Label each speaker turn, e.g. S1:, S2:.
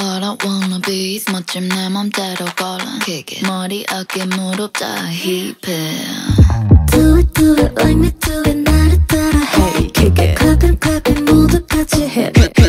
S1: All I wanna be is 멋진 내 맘대로 걸어 Kick it. 머리 어깨 무릎 다 힙해.
S2: Do it do it like me do it 나를 따라 해. hey, Kick it. clap and clap and 모두 같이 hip it